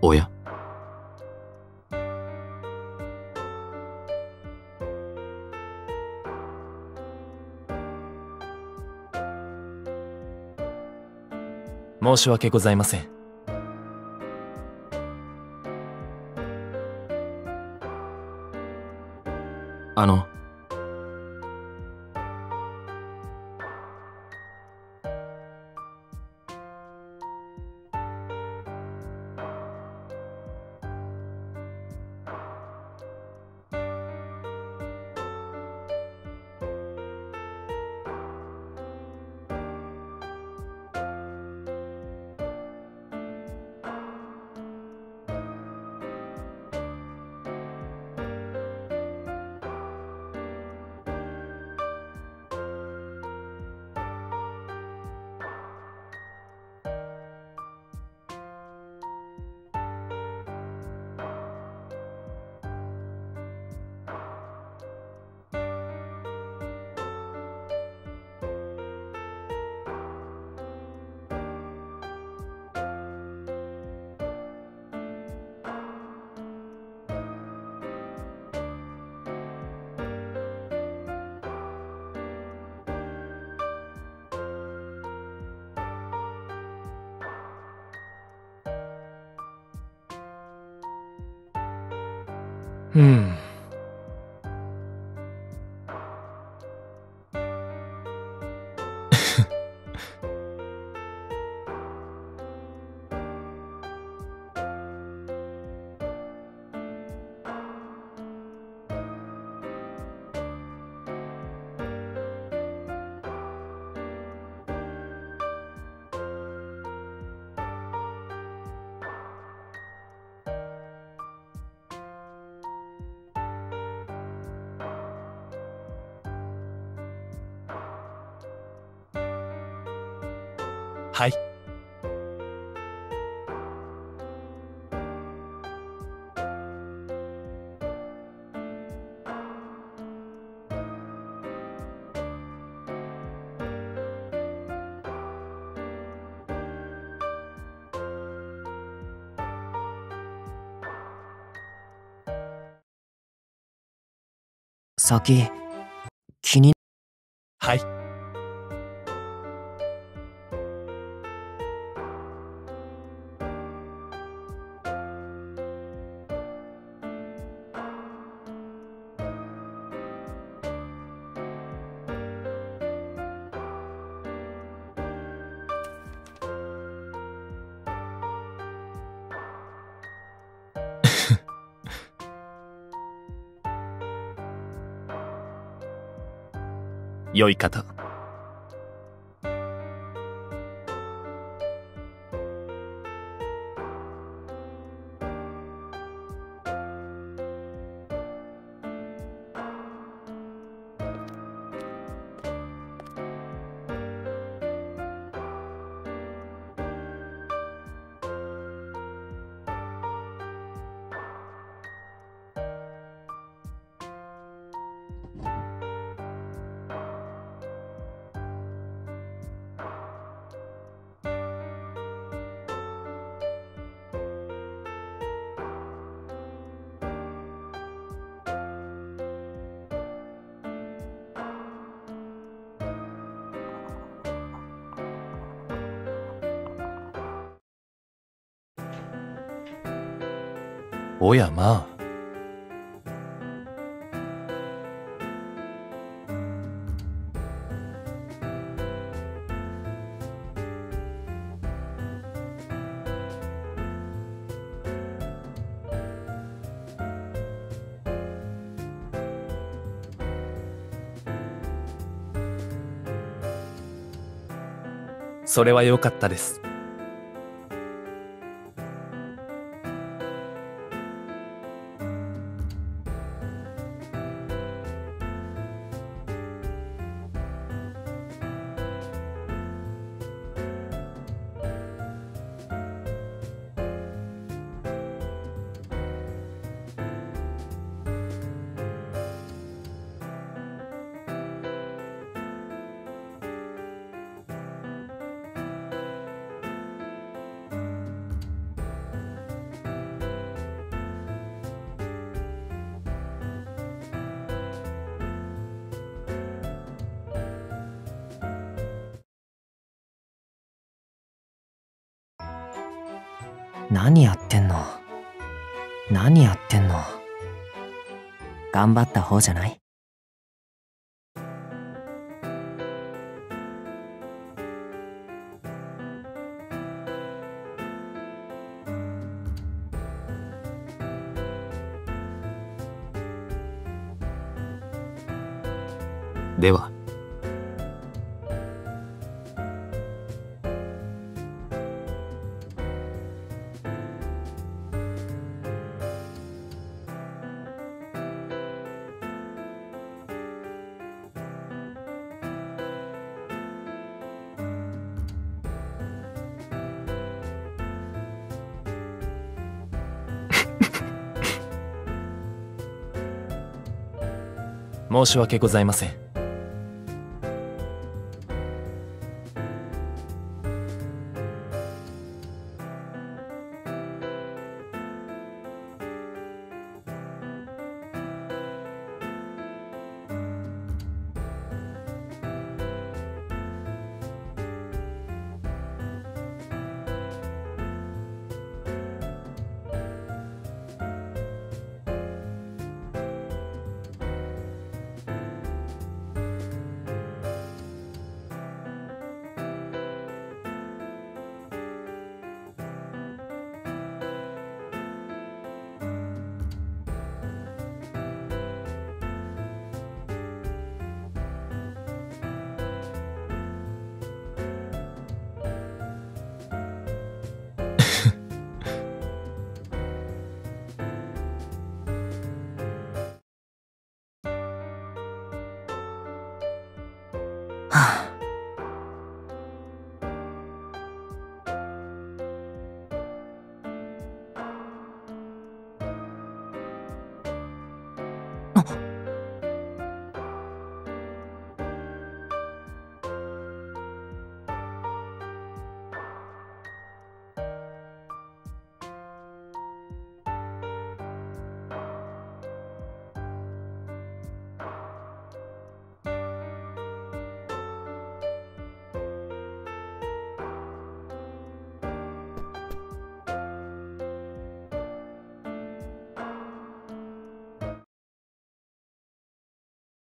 おや申し訳ございません。あのうはい。先気にはい良い方。おやまあ。それは良かったです。何やってんの？何やってんの？頑張った方じゃない？では。申し訳ございません。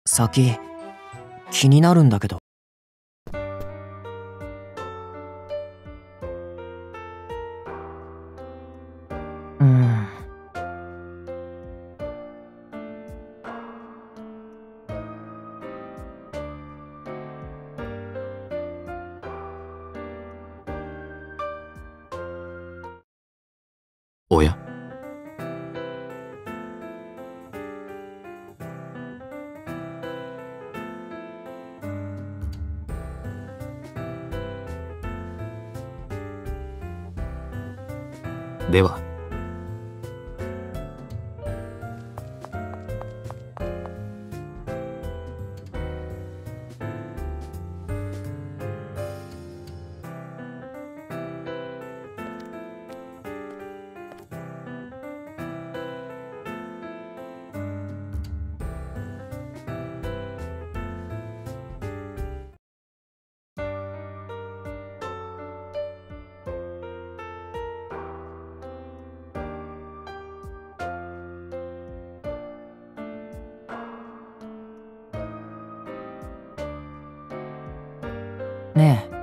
先気になるんだけど。うん。おや？ねえ。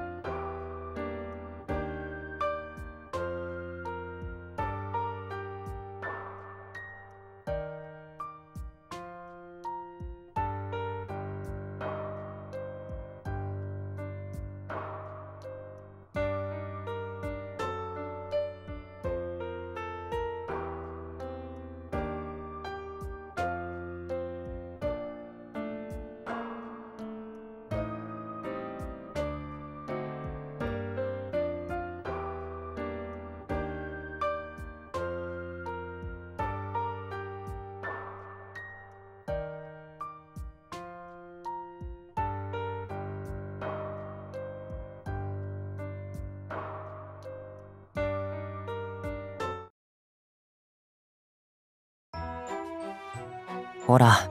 ほら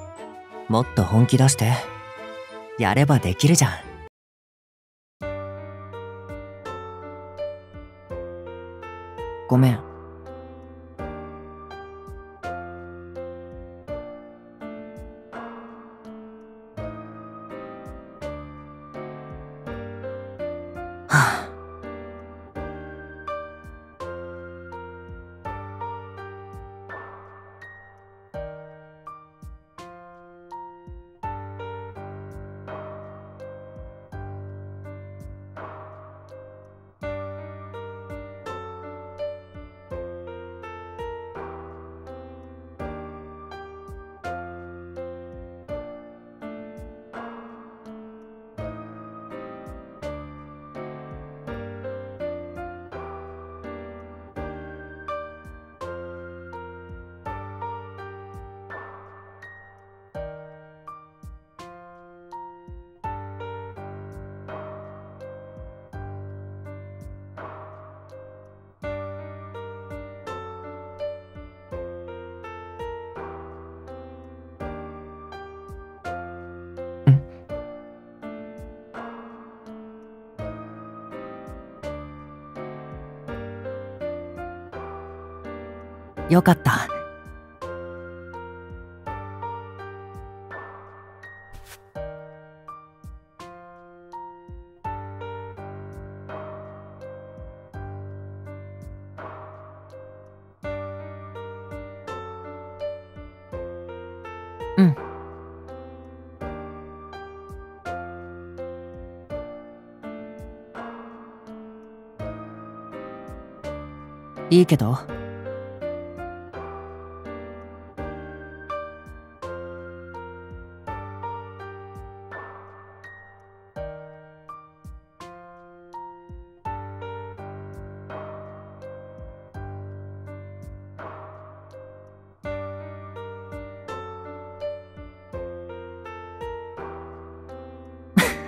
もっと本気出して。やればできるじゃん。ごめん。よかった。うん。いいけど。